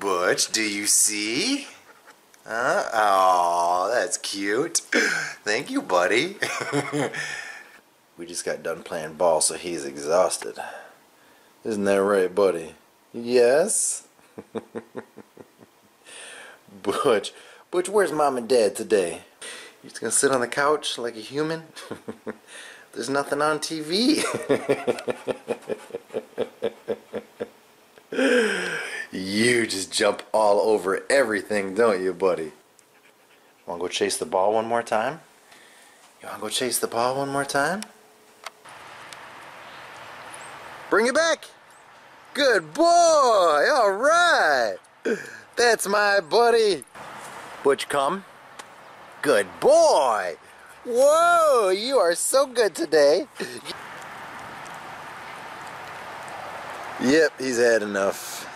Butch, do you see? Huh? Oh, that's cute. Thank you, buddy. we just got done playing ball, so he's exhausted. Isn't that right, buddy? Yes? Butch, Butch, where's mom and dad today? You just gonna sit on the couch like a human? There's nothing on TV. You just jump all over everything, don't you, buddy? Wanna go chase the ball one more time? You wanna go chase the ball one more time? Bring it back! Good boy! Alright! That's my buddy! Butch, come. Good boy! Whoa! You are so good today! Yep, he's had enough.